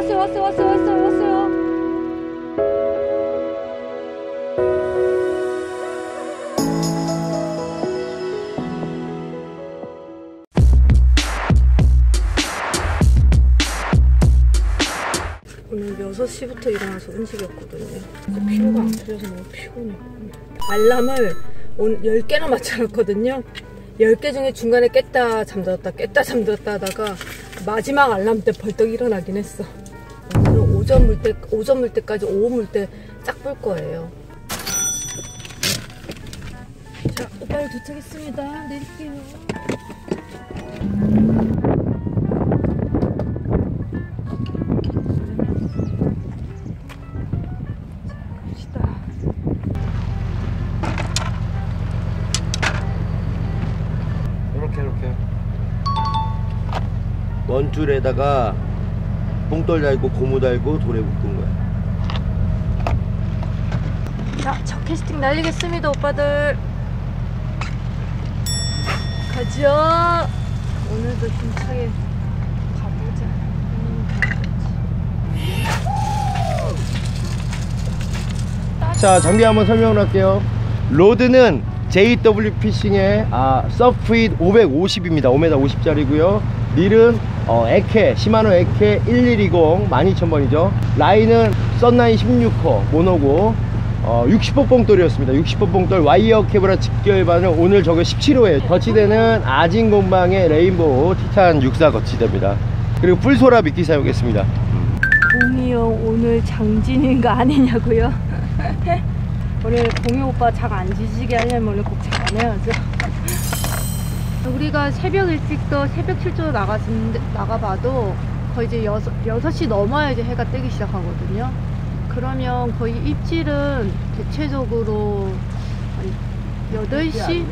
왔어요 왔어요 왔어요 왔어요 왔어요 오늘 6시부터 일어나서 음식이었거든요. 피로가 안 풀려서 너무 피곤해. 알람을 오늘 10개나 맞춰놨거든요. 10개 중에 중간에 깼다 잠들었다 깼다 잠들었다 하다가 마지막 알람 때 벌떡 일어나긴 했어. 오늘은 오전 물 때, 오전 물 때까지 오후 물때짝볼 거예요. 자, 오빠를 도착했습니다. 내릴게요. 원줄에다가 뽕돌 달고 고무 달고 돌에 묶은 거야 자, 첫 캐스팅 날리겠습니다, 오빠들. 가자. 오늘도 힘차게 가보자. 음, 자 장비 한번 설명을 할게요 rod는 JW 피싱의 아, 서프잇 550입니다. 5m 50짜리고요. 릴은 어, 에케 시마노 에케 1120 12000번이죠. 라인은 썬라인 16호 모노고 어, 60호 뽕돌이었습니다. 60호 뽕돌 와이어 케브라 직결반을 오늘 저거 17호에 거치대는 아진공방의 레인보우 티탄 64 거치대입니다. 그리고 풀소라 미끼 사용했습니다. 봉이 형 오늘 장진인 거 아니냐고요? 원래 봉이 오빠 작안 지지게 하려면 원래 꼭잘안 해야죠. 우리가 새벽 일찍도 새벽 출조로 나갔는데 나가봐도 거의 이제 여섯 여섯 시 넘어야 이제 해가 뜨기 시작하거든요. 그러면 거의 입질은 대체적으로 한 8시?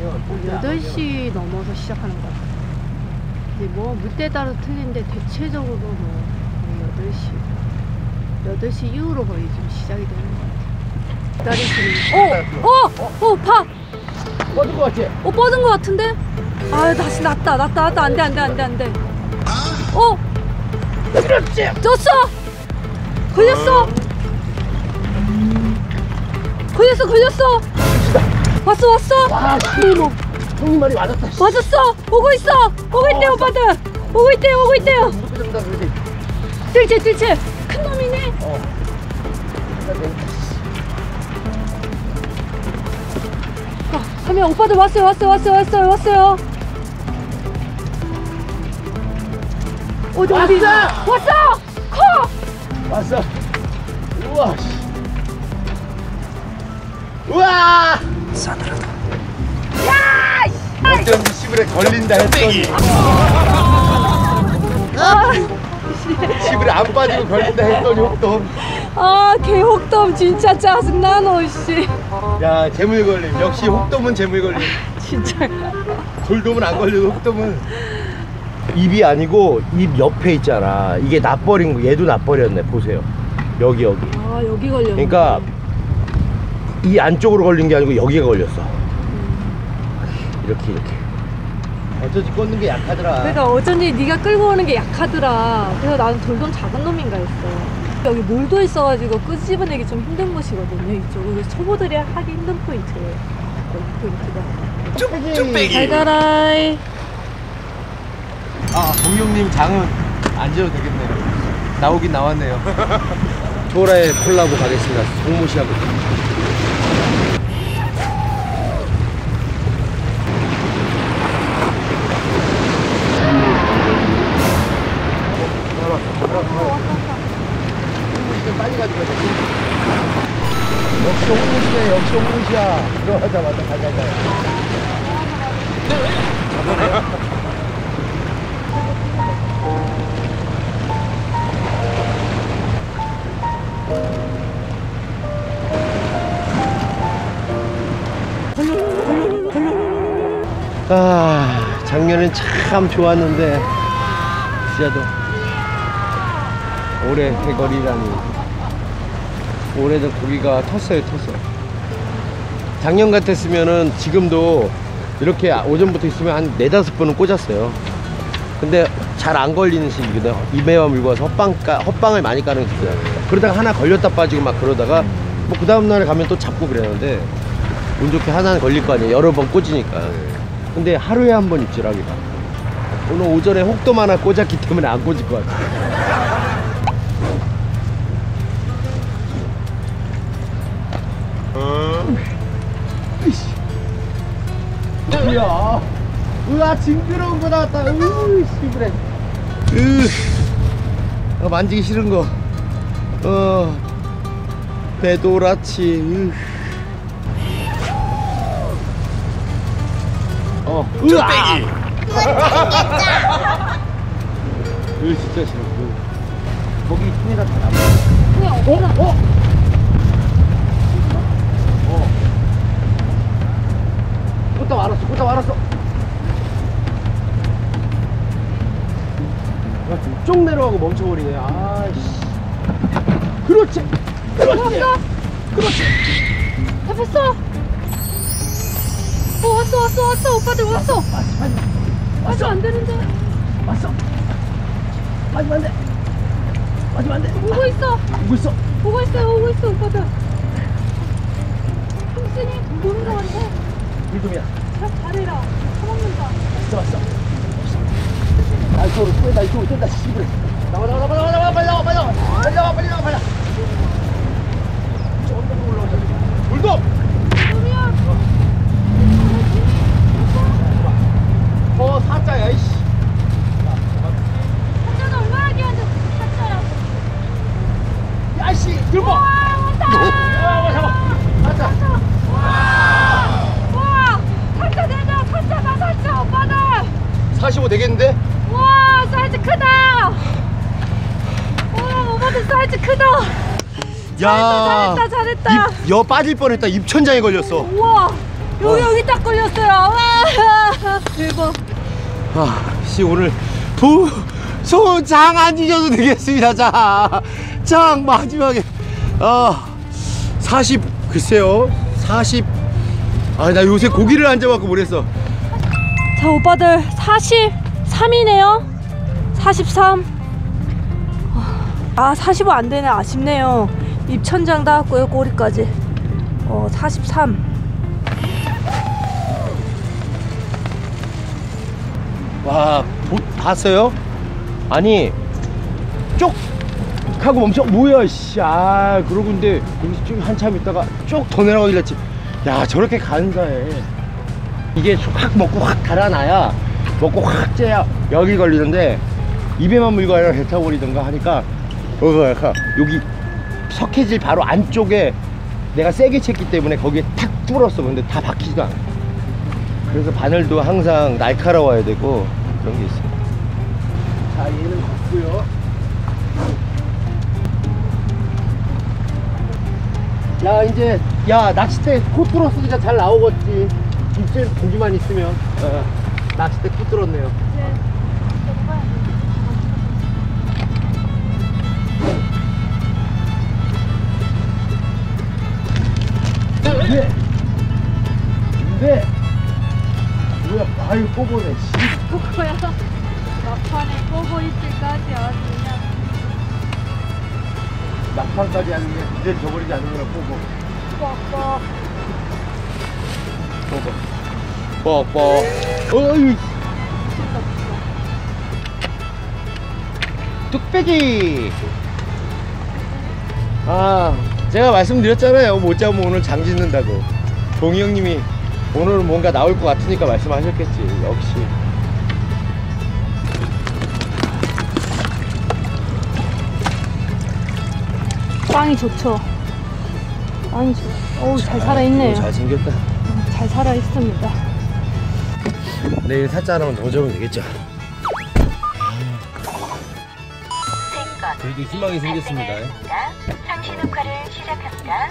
8시 넘어서 시작하는 것 같아요. 이제 뭐 물때 따라 틀린데 대체적으로 뭐 거의 8시 8시 이후로 거의 좀 시작이 되는 것 같아요. 기다리시는 어! 어! 어! 봐! 뻗은 거 같지? 어 뻗은 것 같은데? 아 다시 났다 났다 났다 안돼 안돼 안돼 안돼 어! 그렇지 졌어! 걸렸어! 걸렸어 걸렸어! 왔어 왔어! 아, 어머 형님 말이 맞았다. 맞았어! 오고 있어! 오고 있대요 오빠들! 오고 있대요 오고 있대요! 무조건 된다, 그러지. 뜰채 뜰채! 큰 놈이네! 어. 아, 가면 오빠들 왔어요 왔어요 왔어요 왔어요 왔어요 어디 어디 왔어! 왔어 커 왔어. 우와, 씨. 우와! 싸늘하다. 야! 어쩐지 시불에 걸린다 했더니. 시불에 안 빠지고 걸린다 했더니 혹동. 아 개혹담 진짜 짜증나 너씨 야, 재물 걸림. 역시 혹돔은 재물 걸림. 진짜 돌돔은 안 걸려도 혹돔은. 입이 아니고 입 옆에 있잖아. 이게 납버린 거. 얘도 납버렸네. 보세요. 여기 여기. 아 여기 걸렸네 그러니까 이 안쪽으로 걸린 게 아니고 여기가 걸렸어. 이렇게 이렇게. 어쩌지 꽂는 게 약하더라. 그러니까 어쩐지 네가 끌고 오는 게 약하더라 그래서 나는 돌돔 작은 놈인가 했어 여기 몰도 있어가지고 끄집어내기 좀 힘든 곳이거든요 이쪽은 그래서 초보들이 하기 힘든 포인트예요 여기 포인트가 쭈빼기. 잘 가라이 아, 공룡님 장은 안 지어도 되겠네요. 나오긴 나왔네요. 초라의 콜라보 가겠습니다. 송모 씨하고. 빨리 가져가야 돼. 역시 홍무시네, 역시 홍무시야. 들어가자마자 가자마자. 아, 작년엔 참 좋았는데, 진짜도 올해 해거리라니. 올해는 고기가 텄어요, 텄어. 작년 같았으면은 지금도 이렇게 오전부터 있으면 한 네다섯 번은 꽂았어요. 근데 잘 안 걸리는 시기거든. 입에만 물고 와서 헛방, 까, 헛방을 많이 까는 시기야. 그러다가 하나 걸렸다 빠지고 막 그러다가 뭐 그 다음날에 가면 또 잡고 그랬는데 운 좋게 하나는 걸릴 거 아니에요. 여러 번 꽂으니까. 근데 하루에 한 번 입질하기가. 오늘 오전에 혹돔 하나 꽂았기 때문에 안 꽂을 것 같아. 야, 으아 징그러운 거 나왔다. 으, 씨부래. 으, 어, 만지기 싫은 거. 어, 배도라치. 으. 어, 으아. 으, 진짜 싫어. 으. 거기 통에다 다 남아. 그냥 어? 어? 어. 꽂다 말았어, 꽂다 말았어. 야, 쭉 내려가고 멈춰버리네. 아이씨. 그렇지. 그렇지. 왔어? 그렇지. 잡혔어. 어 왔어 왔어 왔어 오빠들 왔어. 왔어, 빨리. 아직 안 되는데. 왔어. 맞으면 안 돼. 맞으면 안 돼. 오고 있어. 오고 있어. 오고 있어요 오고 있어 오빠들. 형순이 보는 거 같아. 잘 잘해라. 처먹는다. 왔어, 왔어. 나 이쪽으로 또, 나 이쪽으로 뜬다, 씨부래. 나와, 나와, 나와, 나와, 나와, 빨리 나와, 빨리 나와. 빨리 나와, 빨리 나와, 빨리 나와. 저 언덕으로 올라오자. 물도! 소미야. 어, 사자야, 이씨. 사자는 얼마나 귀한데 사자야. 야, 씨, 들고! 와, 와, 잡아. 사자. 와 사자 되자 사자다 사자 오빠들. 45 되겠는데? 와 사이즈 크다. 와 오빠들 사이즈 크다. 잘했다 잘했다. 입, 여 빠질 뻔했다. 입천장에 걸렸어. 우와 여기 와. 여기 딱 걸렸어요. 와 대박. 아, 씨, 오늘 부, 소장 안 잊어도 되겠습니다. 자, 장 마지막에, 아, 40, 글쎄요, 40. 아, 나 요새 고기를 안 잡아갖고 모르겠어. 자 오빠들 43이네요 43 아 45 안되네 아쉽네요 입천장 닿았고요 꼬리까지 어 43 와, 보, 봤어요? 아니, 쪽 하고 멈춰. 뭐야, 씨. 아, 그러고 근데 여기서 쭉 한참 있다가 쭉더 내려가길래 지- 야, 저렇게 간사해. 이게 확 먹고 확 달아나야 먹고 확 째야 여기 걸리는데 입에만 물고 아니라 배 타고 버리던가 하니까 어, 약간 여기 석회질 바로 안쪽에 내가 세게 챘기 때문에 거기에 탁 뚫었어. 근데 다 박히지가 않아. 그래서 바늘도 항상 날카로워야 되고 그런 게 있어요. 자, 얘는 걷고요. 야, 이제 야 낚싯대 코 뚫었으니까 잘 나오겠지. 입질 고기만 있으면 어, 낚싯대 코 뚫었네요. 네. 네. 뭐야, 아유. 씨. 꼬꼬야 막판에 꼬고 있을까지 아주 그냥 막판까지 하는 게 이제 저버리지 않으면 뽑고. 뻑뻑 뻑뻑. 뻑뻑. 어이. 뚝배기. 아, 제가 말씀드렸잖아요. 못 잡으면 오늘 장 짓는다고. 동희 형님이 오늘은 뭔가 나올 것 같으니까 말씀하셨겠지. 역시. 빵이 좋죠 빵이 좋아 어우 잘 살아있네요 잘 생겼다. 잘 살아있습니다 내일 하나만 더 잡으면 되겠죠. 그래도 희망이 생겼습니다. 상시 녹화를 시작합니다.